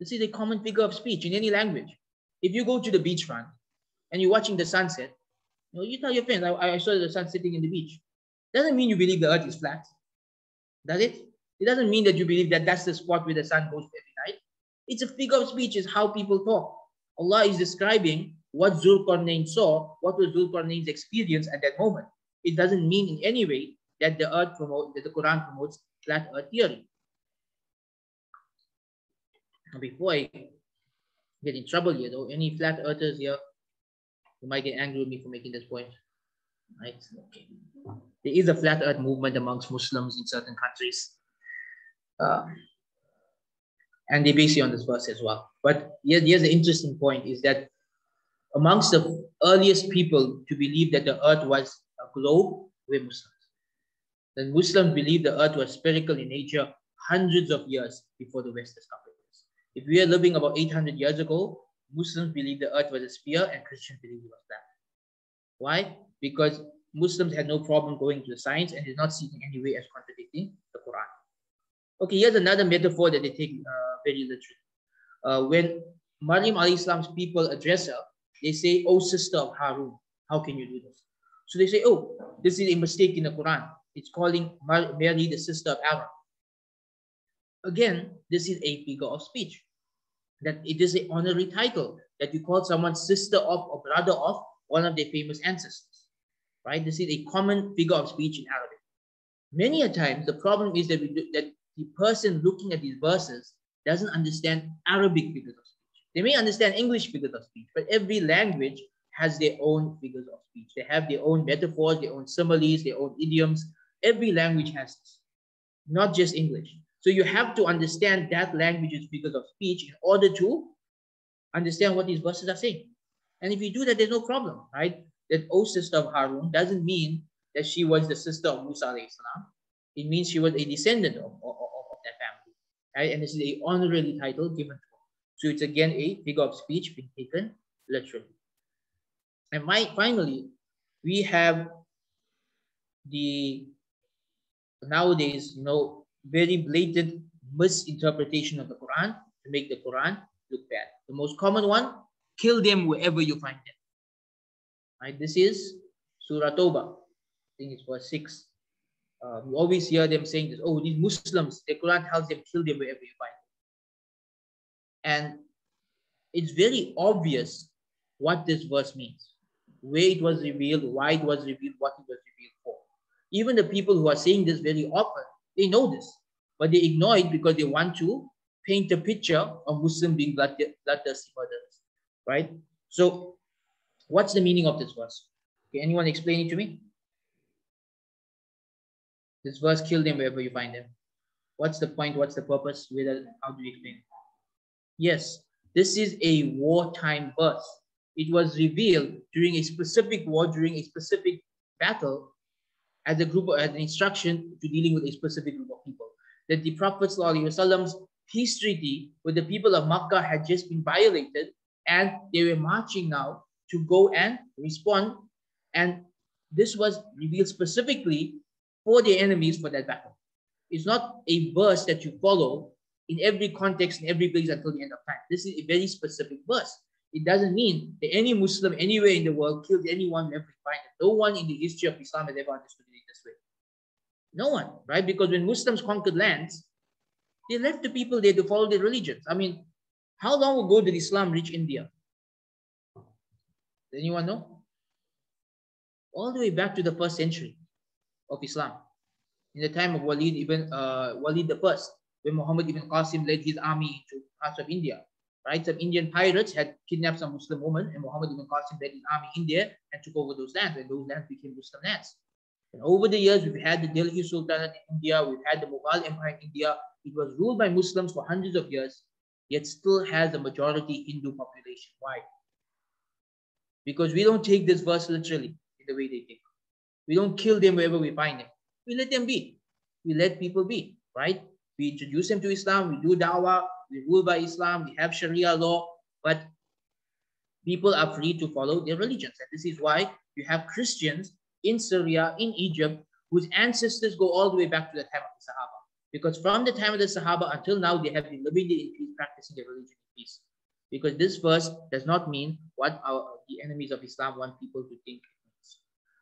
This is a common figure of speech in any language. If you go to the beachfront and you're watching the sunset, you, know, you tell your friends, I, I saw the sun sitting in the beach. Doesn't mean you believe the earth is flat. Does it? It doesn't mean that you believe that that's the spot where the sun goes every night. It's a figure of speech, is how people talk. Allah is describing what Zulkarnain saw, what was Zulkarnain's experience at that moment. It doesn't mean in any way that the earth promote that the Quran promotes flat earth theory. Before I get in trouble here, though, any flat earthers here you might get angry with me for making this point. Right? Okay. There is a flat earth movement amongst Muslims in certain countries. Uh, and they base it on this verse as well. But here, here's the interesting point is that amongst the earliest people to believe that the earth was a globe were Muslims. The Muslims believed the earth was spherical in nature hundreds of years before the West discovered this. If we are living about 800 years ago, Muslims believed the earth was a sphere and Christians believed it was flat. Why? Because Muslims had no problem going to the science and did not see it in any way as contradicting the Quran. Okay, here's another metaphor that they take uh, very literally. Uh, when Maryam Islam's people address her, they say, Oh, sister of Harun, how can you do this? So they say, Oh, this is a mistake in the Quran. It's calling Mary the sister of Aaron. Again, this is a figure of speech. That it is an honorary title that you call someone sister of or brother of one of their famous ancestors. Right? This is a common figure of speech in Arabic. Many a times, the problem is that, do, that the person looking at these verses doesn't understand Arabic figures. They may understand English figures of speech, but every language has their own figures of speech. They have their own metaphors, their own similes, their own idioms. Every language has this, not just English. So you have to understand that language's figures of speech in order to understand what these verses are saying. And if you do that, there's no problem, right? That O sister of Harun doesn't mean that she was the sister of Musa salam. It means she was a descendant of, of, of that family, right? And this is a honorary title given to. So it's again a figure of speech being taken literally. And my, finally, we have the nowadays, you know, very blatant misinterpretation of the Quran to make the Quran look bad. The most common one, kill them wherever you find them. Right? This is Surah Tawbah. I think it's verse 6. Uh, you always hear them saying this, oh, these Muslims, the Quran tells them kill them wherever you find them. And it's very obvious what this verse means, where it was revealed, why it was revealed, what it was revealed for. Even the people who are saying this very often, they know this, but they ignore it because they want to paint a picture of Muslim being bloodthirsty murderers, right? So what's the meaning of this verse? Can anyone explain it to me? This verse, kill them wherever you find them. What's the point? What's the purpose? Whether, how do you explain it? Yes, this is a wartime verse. It was revealed during a specific war, during a specific battle, as a group, as an instruction to dealing with a specific group of people. That the Prophet Prophet's peace treaty with the people of Makkah had just been violated, and they were marching now to go and respond. And this was revealed specifically for the enemies for that battle. It's not a verse that you follow in every context, in every place until the end of time. This is a very specific verse. It doesn't mean that any Muslim anywhere in the world killed anyone find it. No one in the history of Islam has ever understood it this way. No one, right? Because when Muslims conquered lands, they left the people there to follow their religions. I mean, how long ago did Islam reach India? Does anyone know? All the way back to the first century of Islam. In the time of Walid ibn uh, Walid the First, when Muhammad ibn Qasim led his army to parts of India. Right, some Indian pirates had kidnapped some Muslim women, and Muhammad ibn Qasim led his army in there and took over those lands, and those lands became Muslim lands. And over the years, we've had the Delhi Sultanate in India, we've had the Mughal Empire in India. It was ruled by Muslims for hundreds of years, yet still has a majority Hindu population. Why? Because we don't take this verse literally in the way they take. We don't kill them wherever we find them. We let them be. We let people be, right? We introduce them to Islam. We do dawah. We rule by Islam. We have Sharia law. But people are free to follow their religions. And this is why you have Christians in Syria, in Egypt, whose ancestors go all the way back to the time of the Sahaba. Because from the time of the Sahaba until now, they have been living in peace, practicing their religion in peace. Because this verse does not mean what our, the enemies of Islam want people to think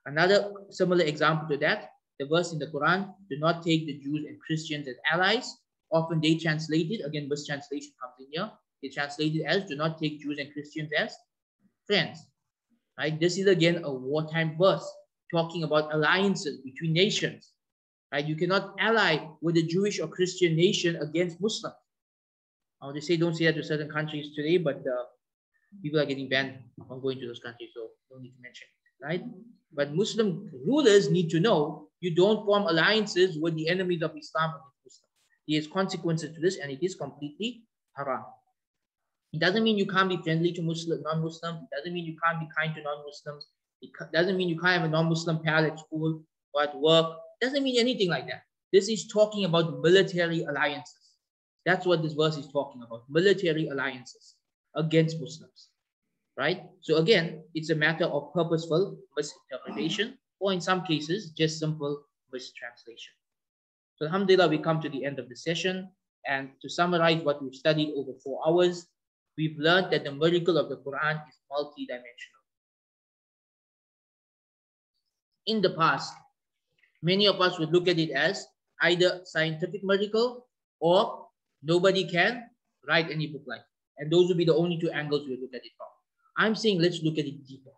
Another similar example to that, the verse in the Quran, do not take the Jews and Christians as allies. Often they translated, again, verse translation comes in here. They translated as do not take Jews and Christians as friends. Right? This is again a wartime verse talking about alliances between nations. Right? You cannot ally with a Jewish or Christian nation against Muslims. I they say don't say that to certain countries today, but uh, people are getting banned from going to those countries, so don't need to mention, right? But Muslim rulers need to know you don't form alliances with the enemies of Islam and Muslim. There is consequences to this and it is completely haram. It doesn't mean you can't be friendly to Muslim, non-Muslims. It doesn't mean you can't be kind to non-Muslims. It doesn't mean you can't have a non-Muslim pal at school or at work. It doesn't mean anything like that. This is talking about military alliances. That's what this verse is talking about, military alliances against Muslims right? So again, it's a matter of purposeful misinterpretation or in some cases, just simple mistranslation. So Alhamdulillah, we come to the end of the session. And to summarize what we've studied over four hours, we've learned that the miracle of the Quran is multidimensional. In the past, many of us would look at it as either scientific miracle or nobody can write any book like it. And those would be the only two angles we look at it from. I'm saying let's look at it deeper.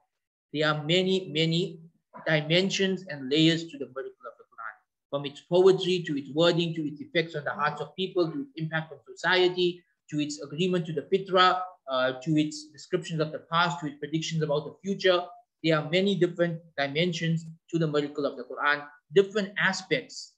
There are many, many dimensions and layers to the miracle of the Quran. From its poetry to its wording to its effects on the hearts of people to its impact on society to its agreement to the fitrah uh, to its descriptions of the past to its predictions about the future. There are many different dimensions to the miracle of the Quran. Different aspects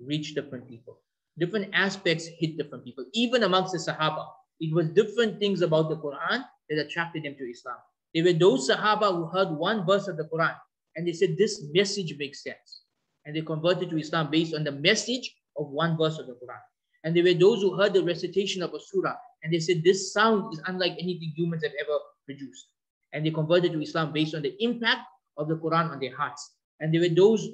reach different people. Different aspects hit different people. Even amongst the Sahaba, it was different things about the Quran that attracted them to Islam. There were those Sahaba who heard one verse of the Quran and they said, This message makes sense. And they converted to Islam based on the message of one verse of the Quran. And there were those who heard the recitation of a surah and they said, This sound is unlike anything humans have ever produced. And they converted to Islam based on the impact of the Quran on their hearts. And there were those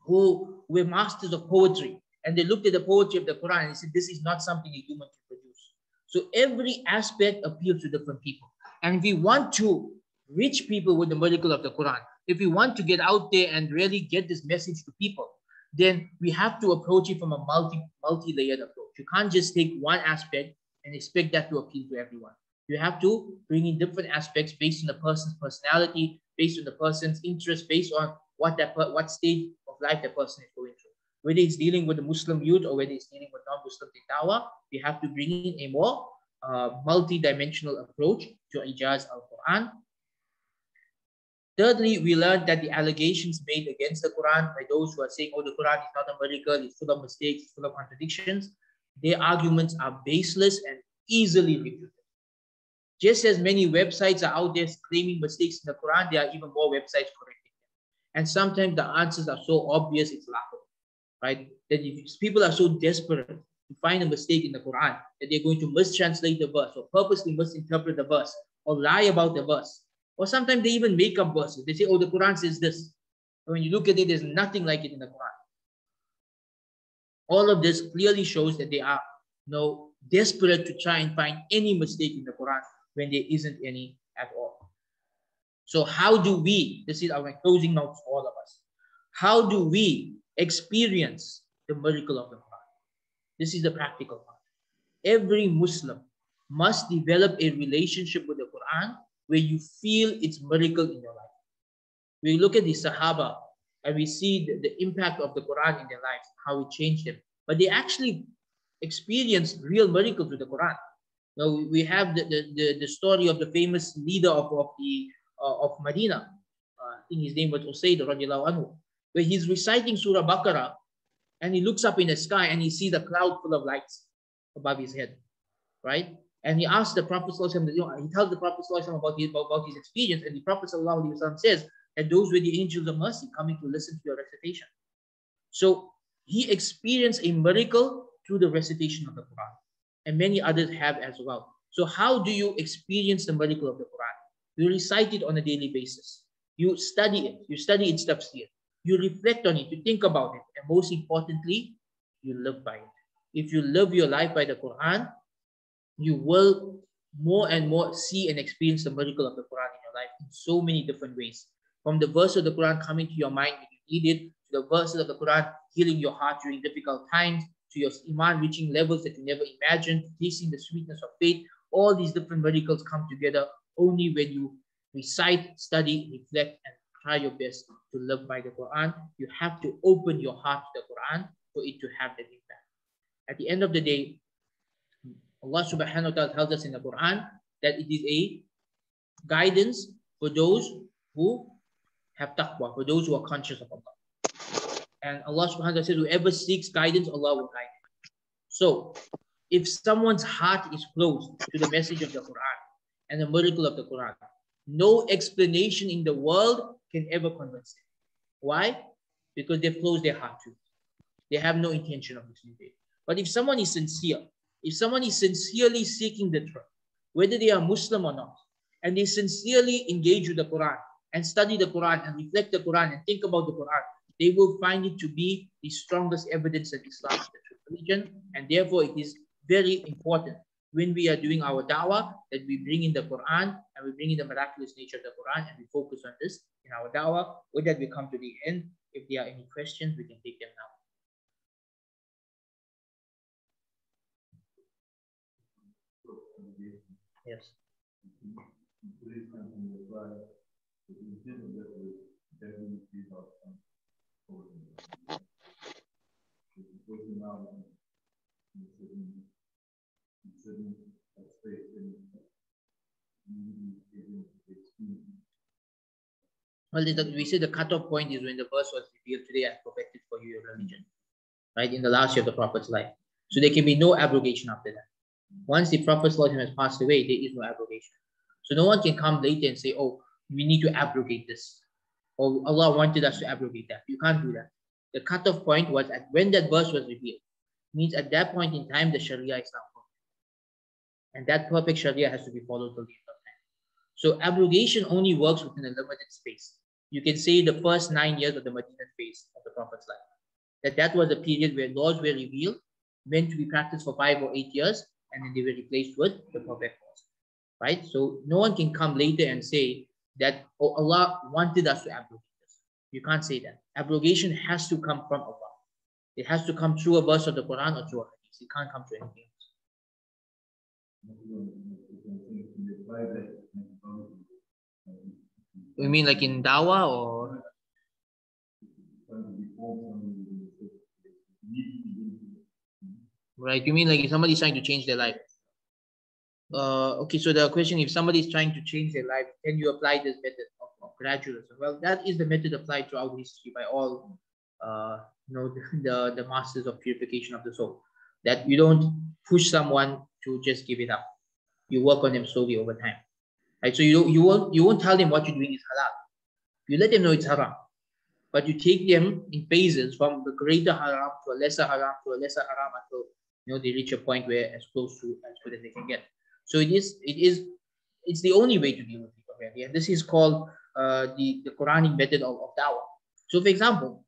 who were masters of poetry and they looked at the poetry of the Quran and they said, This is not something a human can produce. So every aspect appeals to different people. And we want to reach people with the miracle of the Quran, if we want to get out there and really get this message to people, then we have to approach it from a multi multi-layered approach. You can't just take one aspect and expect that to appeal to everyone. You have to bring in different aspects based on the person's personality, based on the person's interest, based on what that what stage of life that person is going through. Whether it's dealing with the Muslim youth or whether it's dealing with non-Muslim dawah, we have to bring in a more uh, multi-dimensional approach to Ijaz al-Quran. Thirdly, we learned that the allegations made against the Quran by those who are saying, oh, the Quran is not a miracle, it's full of mistakes, it's full of contradictions, their arguments are baseless and easily refuted. Just as many websites are out there claiming mistakes in the Quran, there are even more websites correcting them. And sometimes the answers are so obvious, it's laughable, right? That if people are so desperate to find a mistake in the Quran that they're going to mistranslate the verse or purposely misinterpret the verse or lie about the verse or sometimes they even make up verses. They say, oh, the Quran says this. When you look at it, there's nothing like it in the Quran. All of this clearly shows that they are you know, desperate to try and find any mistake in the Quran when there isn't any at all. So how do we, this is our closing notes for all of us, how do we experience the miracle of the Quran? This is the practical part. Every Muslim must develop a relationship with the Quran where you feel its miracle in your life. We look at the Sahaba and we see the, the impact of the Quran in their lives, how it changed them. But they actually experienced real miracles with the Quran. Now we have the, the, the, the story of the famous leader of, of the uh, of Medina. Uh, I think his name was radiallahu anhu, where he's reciting Surah Baqarah and he looks up in the sky and he sees a cloud full of lights above his head, right? And he asked the Prophet, you know, he tells the Prophet about his, about his experience, and the Prophet says that those were the angels of mercy coming to listen to your recitation. So he experienced a miracle through the recitation of the Quran, and many others have as well. So, how do you experience the miracle of the Quran? You recite it on a daily basis. You study it. You study its tafsir. You reflect on it. You think about it. And most importantly, you live by it. If you live your life by the Quran, you will more and more see and experience the miracle of the Quran in your life in so many different ways. From the verse of the Quran coming to your mind when you need it, to the verses of the Quran healing your heart during difficult times, to your iman reaching levels that you never imagined, tasting the sweetness of faith. All these different miracles come together only when you recite, study, reflect, and try your best to live by the Quran. You have to open your heart to the Quran for it to have that impact. At the end of the day, Allah subhanahu wa ta'ala tells us in the Quran that it is a guidance for those who have taqwa, for those who are conscious of Allah. And Allah subhanahu wa ta'ala says, whoever seeks guidance, Allah will guide. So if someone's heart is closed to the message of the Quran and the miracle of the Quran, no explanation in the world can ever convince them. Why? Because they've closed their heart to it. They have no intention of listening to it. But if someone is sincere, if someone is sincerely seeking the truth, whether they are Muslim or not, and they sincerely engage with the Quran and study the Quran and reflect the Quran and think about the Quran, they will find it to be the strongest evidence that Islam is the true religion. And therefore, it is very important when we are doing our dawah that we bring in the Quran and we bring in the miraculous nature of the Quran and we focus on this in our dawah. With that, we come to the end. If there are any questions, we can take them now. Yes. Well, we say the cutoff point is when the verse was revealed today, I perfected for you your religion, right? In the last year of the Prophet's life. So there can be no abrogation after that. Once the Prophet has passed away, there is no abrogation. So no one can come later and say, oh, we need to abrogate this. Or Allah wanted us to abrogate that. You can't do that. The cutoff point was at when that verse was revealed. Means at that point in time, the Sharia is now perfect. And that perfect Sharia has to be followed till the end of time. So abrogation only works within a limited space. You can say the first nine years of the Medina phase of the Prophet's life. That that was a period where laws were revealed, meant to be practiced for five or eight years, and then they were replaced with the perfect laws. Right? So no one can come later and say that oh, Allah wanted us to abrogate this. You can't say that. Abrogation has to come from Allah. It has to come through a verse of the Quran or through a hadith. It can't come through anything else. You mean like in dawah or? Right. You mean like if somebody's trying to change their life? Uh, okay, so the question, if somebody is trying to change their life, can you apply this method of, of gradualism? Well, that is the method applied throughout history by all, uh, you know, <laughs> the, the masters of purification of the soul. That you don't push someone to just give it up. You work on them slowly over time. Right? So you, you, won't, you won't tell them what you're doing is halal. You let them know it's haram. But you take them in phases from the greater haram to a lesser haram to a lesser haram until you know they reach a point where as close to as good as they can get. So it is, it is, it's the only way to deal with people really. And this is called uh, the, the Quranic method of, of dawah. So for example,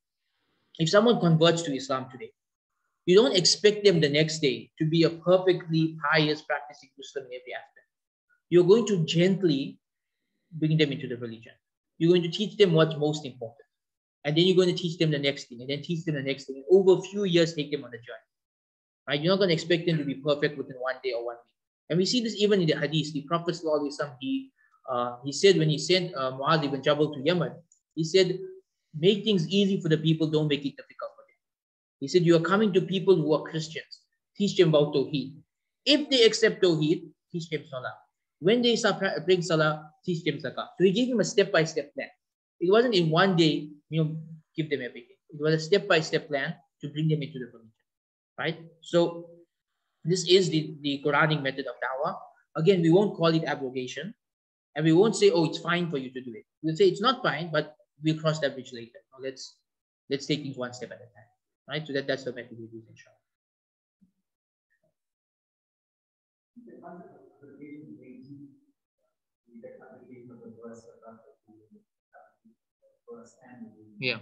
if someone converts to Islam today, you don't expect them the next day to be a perfectly pious, practicing Muslim in every aspect. You're going to gently bring them into the religion. You're going to teach them what's most important. And then you're going to teach them the next thing, and then teach them the next thing. And over a few years, take them on the journey. Right? You're not going to expect them to be perfect within one day or one week. And we see this even in the hadith. The Prophet he, uh, he said when he sent uh, Muaz ibn Jabal to Yemen, he said, make things easy for the people, don't make it difficult for them. He said, you are coming to people who are Christians. Teach them about Tawheed. If they accept Tawheed, teach them Salah. When they bring Salah, teach them Zakah. So he gave him a step-by-step plan. It wasn't in one day, you know, give them everything. It was a step-by-step -step plan to bring them into the religion, right? So this is the, the Quranic method of dawah. Again, we won't call it abrogation. And we won't say, oh, it's fine for you to do it. We'll say it's not fine, but we'll cross that bridge later. Let's let's take things one step at a time. Right? So that, that's the method we use, inshallah. Yeah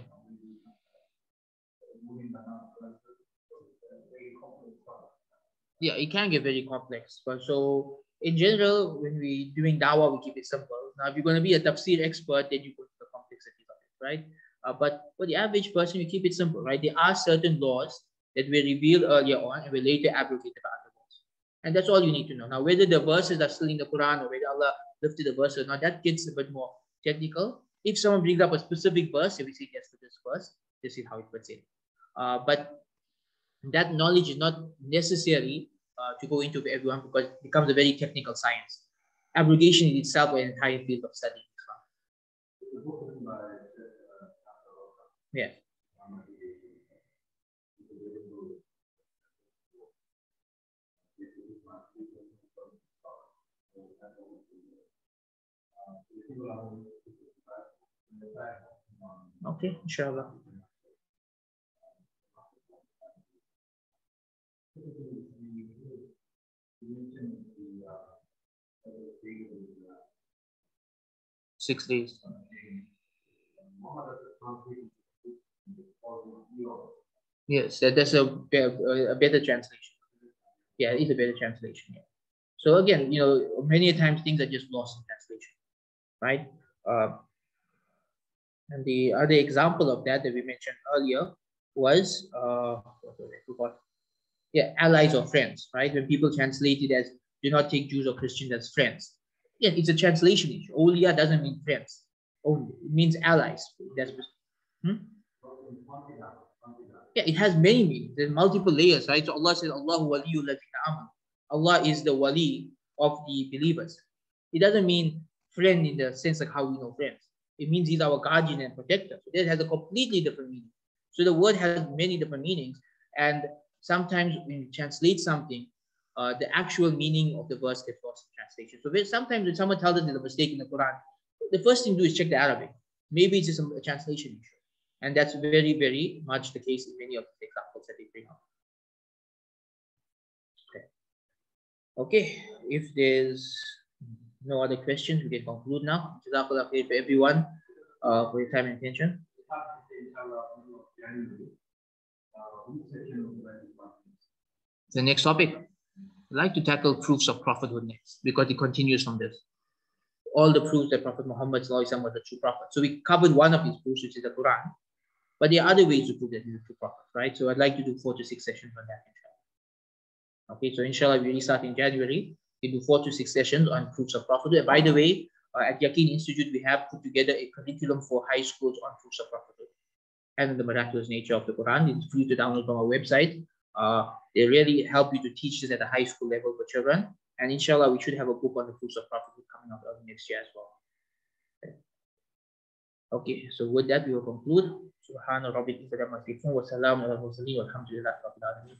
yeah, it can get very complex. But so in general, when we doing dawah, we keep it simple. Now, if you're going to be a tafsir expert, then you go to the complexities of it, right? Uh, but for the average person, we keep it simple, right? There are certain laws that were revealed earlier on and were later abrogated by other laws. And that's all you need to know. Now, whether the verses are still in the Quran or whether Allah lifted the verse or not, that gets a bit more technical. If someone brings up a specific verse, if we say yes to this verse, this is how it fits in. Uh, but that knowledge is not necessary uh, to go into everyone because it becomes a very technical science. Abrogation in itself is an entire field of study. Yeah. Okay, inshallah. Six days. Yes, that's a, a better translation. Yeah, it is a better translation. Yeah. So again, you know, many times things are just lost in translation, right? Uh, and the other example of that that we mentioned earlier was, uh, yeah, allies or friends, right? When people translate it as do not take Jews or Christians as friends. Yeah, it's a translation issue. Awliya doesn't mean friends only. It means allies. That's hmm? Yeah, it has many meanings. There's multiple layers, right? So Allah says, aman. Allah is the wali of the believers. It doesn't mean friend in the sense of how we know friends. It means he's our guardian and protector. So that has a completely different meaning. So the word has many different meanings. And sometimes when you translate something, uh, the actual meaning of the verse gets lost in translation. So sometimes when someone tells us there's a mistake in the Quran, the first thing to do is check the Arabic. Maybe it's just a, translation issue. And that's very, very much the case in many of the examples that they bring up. Okay. Okay, if there's no other questions, we can conclude now. Jazakallah khair for everyone uh, for your time and attention. The next topic. I'd like to tackle proofs of prophethood next because it continues from this. All the proofs that Prophet Muhammad was the true prophet. So we covered one of these proofs, which is the Quran. But there are other ways to prove that he's a true prophet, right? So I'd like to do four to six sessions on that, inshallah. Okay, so inshallah, we really start in January. We do four to six sessions on proofs of prophethood. And by the way, uh, at Yaqeen Institute, we have put together a curriculum for high schools on proofs of prophethood and the miraculous nature of the Quran. It's free to download from our website. Uh, they really help you to teach this at the high school level for children. And inshallah, we should have a book on the proofs of prophethood coming out early next year as well. Okay, so with that, we will conclude. سبحان ربك رب العزة عما وسلام على المرسلين والحمد لله رب العالمين.